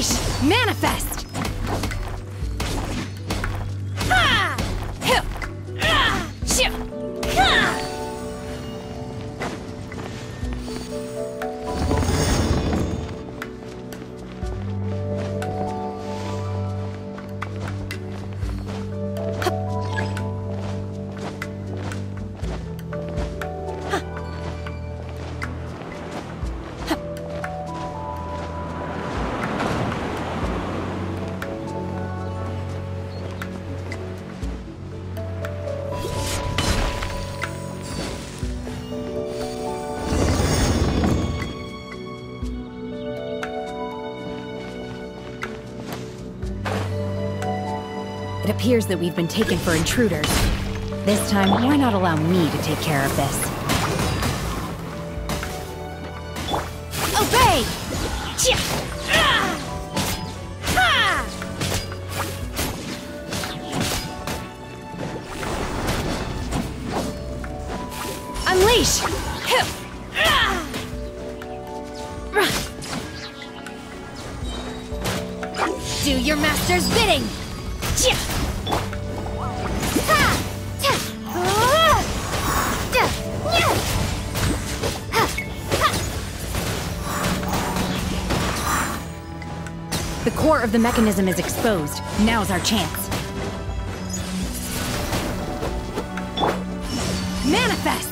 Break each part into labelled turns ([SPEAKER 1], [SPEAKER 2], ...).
[SPEAKER 1] Unleash! Manifest! Appears that we've been taken for intruders. This time, why not allow me to take care of this? Obey! Unleash! Do your master's bidding! Core of the mechanism is exposed. Now's our chance. Manifest!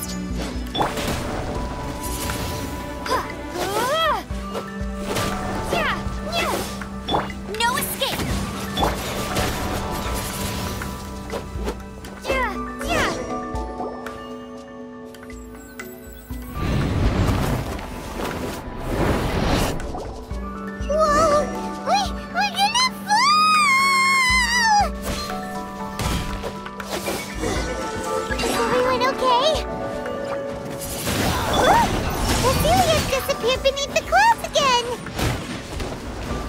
[SPEAKER 1] Disappeared beneath the clouds again!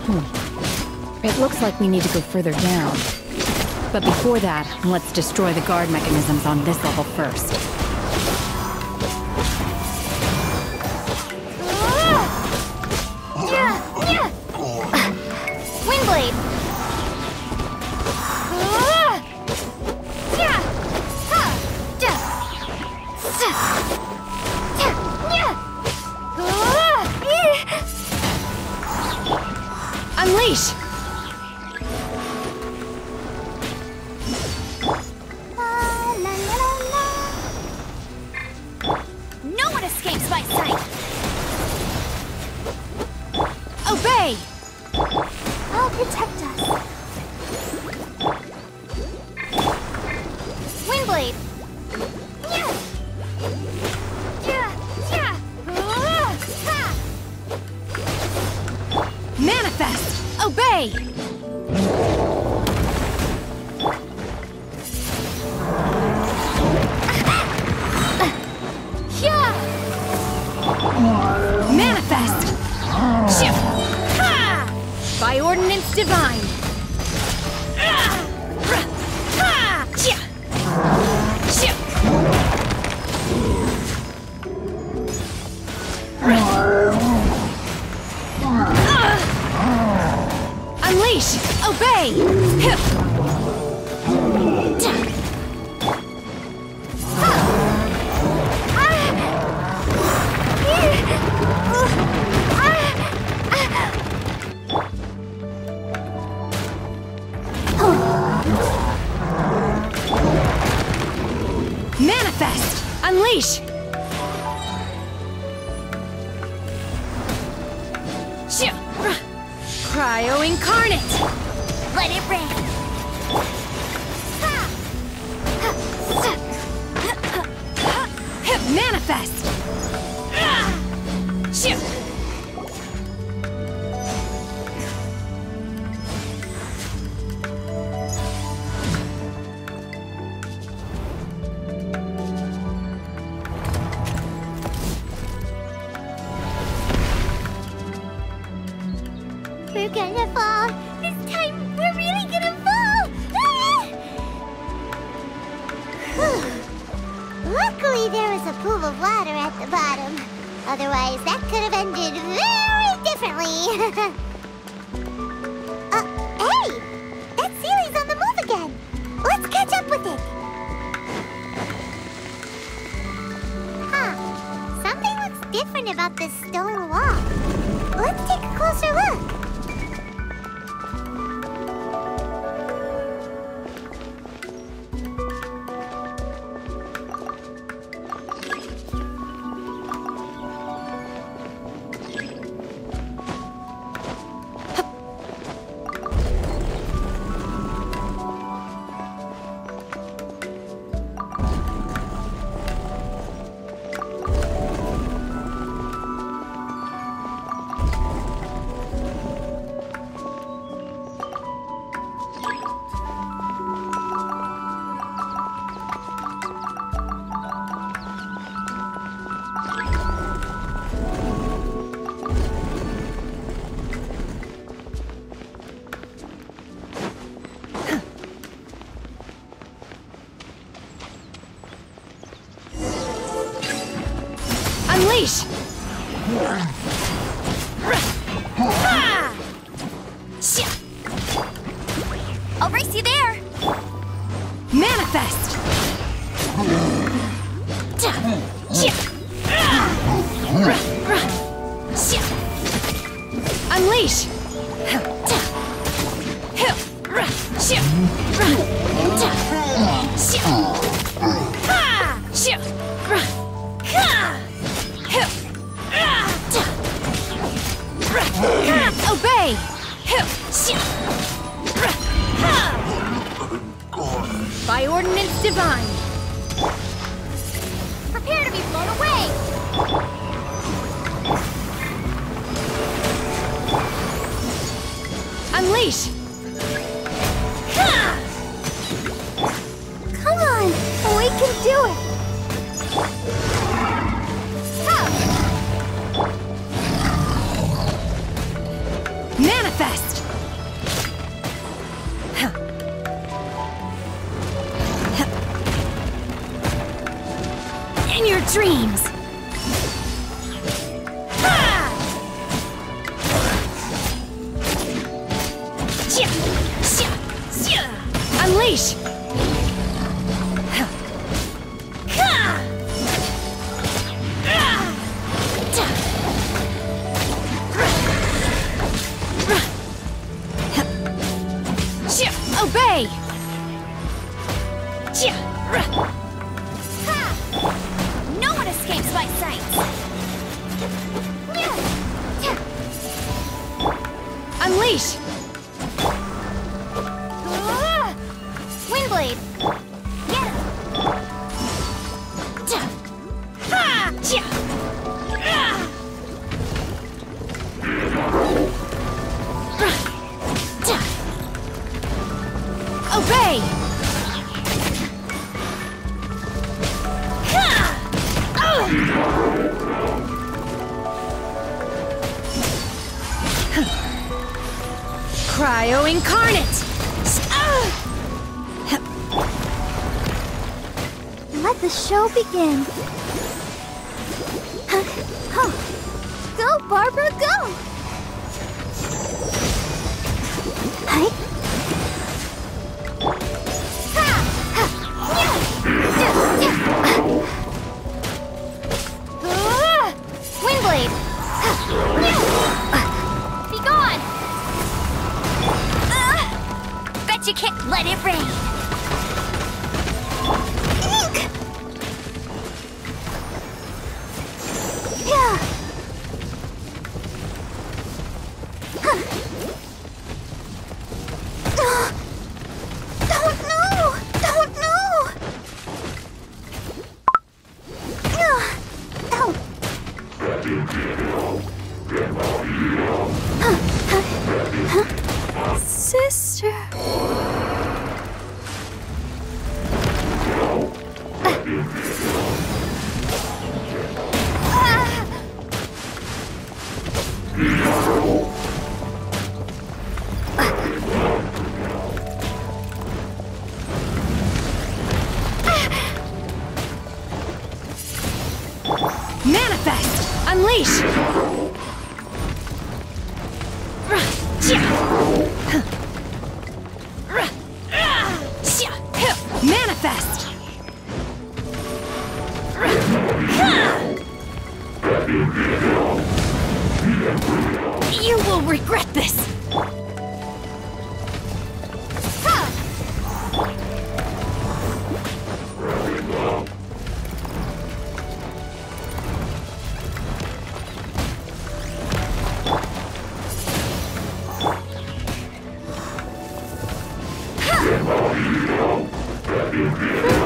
[SPEAKER 1] Hmm.
[SPEAKER 2] It looks like we need to go further down. But before that, let's destroy the guard mechanisms on this level first.
[SPEAKER 1] Yeah! Yeah! Windblade! No one escapes my sight! Obey! I'll protect us. Windblade! Manifest! Obey! Manifest! Shift! Ha! By ordinance divine! Unleash! Obey! Hip! Ah. Manifest! Unleash! Shoo! Cryo Incarnate! Let it rain! Ha! Ha! Sa! Hip Manifest!
[SPEAKER 3] We're gonna fall. This time, we're really gonna fall. Ah! Luckily, there was a pool of water at the bottom. Otherwise, that could have ended very differently.
[SPEAKER 2] uh, hey! That ceiling's on the move
[SPEAKER 1] again.
[SPEAKER 2] Let's catch up with
[SPEAKER 1] it. Huh. Something looks different about
[SPEAKER 2] this stone wall. Let's take
[SPEAKER 1] a
[SPEAKER 2] closer look. leash! I'll race you there!
[SPEAKER 1] Manifest! your dreams! Unleash! Cryo incarnate!
[SPEAKER 2] Let the show begin. Go, Barbara, go! let it rain. Ah. Don't know! Don't know! Sister...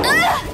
[SPEAKER 2] Ah!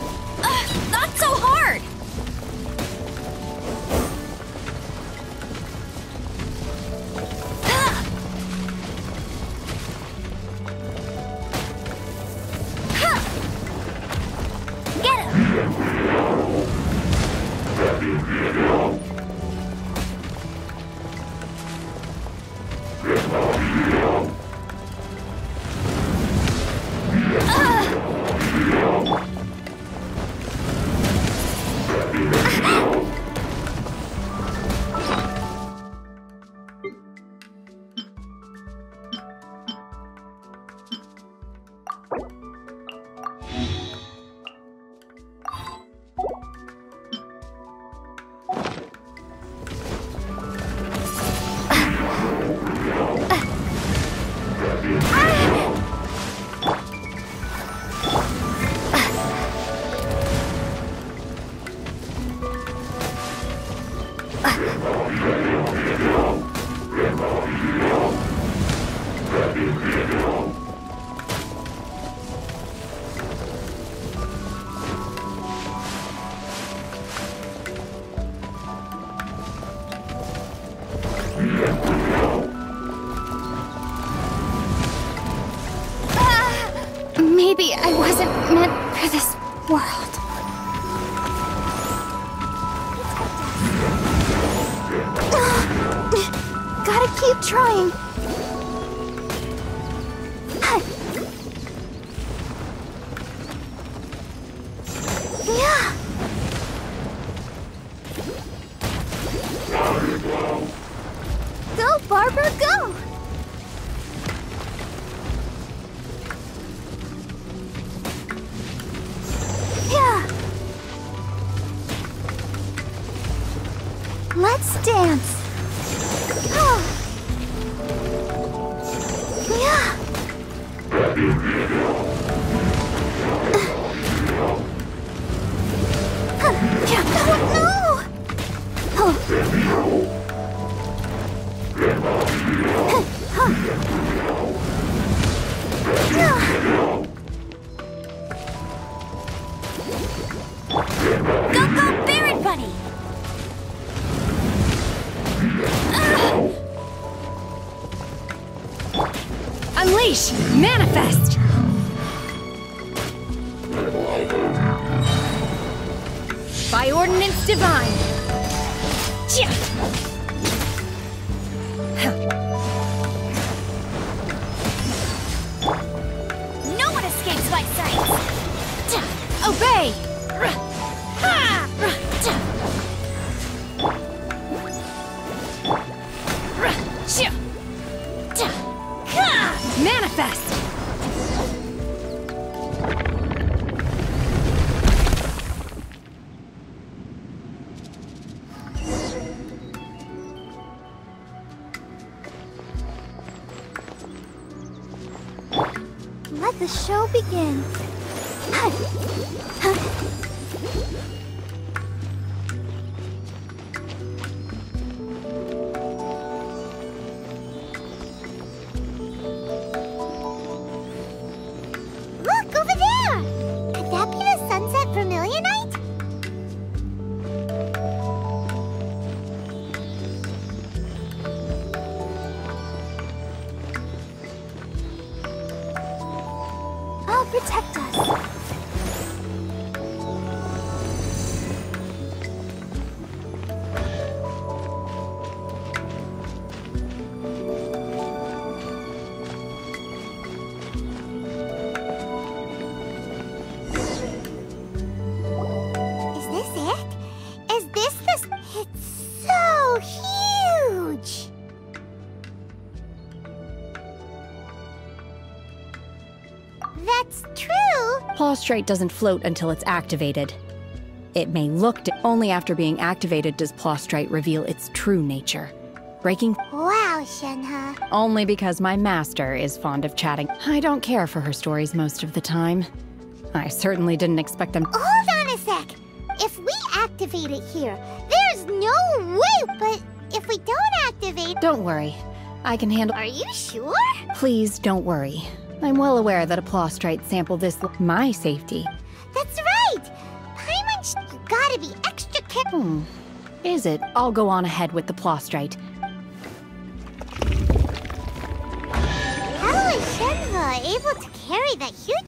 [SPEAKER 1] Keep trying. Yeah. Go, Barbara, go! Yeah. Let's dance.
[SPEAKER 3] Ah.
[SPEAKER 1] Unleash! Manifest! By ordinance divine!
[SPEAKER 3] Yeah. fast.
[SPEAKER 1] Lostrite doesn't float until it's activated. It may look only after being activated does Plostrite reveal its true nature. Breaking.
[SPEAKER 3] Wow, Shenhe.
[SPEAKER 1] Only because my master is fond of chatting. I don't care for her stories most of the time. I certainly didn't expect them.
[SPEAKER 3] Hold on a sec. If we activate it here, there's no way. But if we don't activate.
[SPEAKER 1] Don't worry. I can handle.
[SPEAKER 3] Are you sure?
[SPEAKER 1] Please don't worry. I'm well aware that a Plostrite sampled this. My safety.
[SPEAKER 3] That's right. Paimon, sh- you gotta be extra careful.
[SPEAKER 1] Hmm. Is it? I'll go on ahead with the Plostrite.
[SPEAKER 3] How is Shenhe able to carry that huge